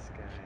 sky.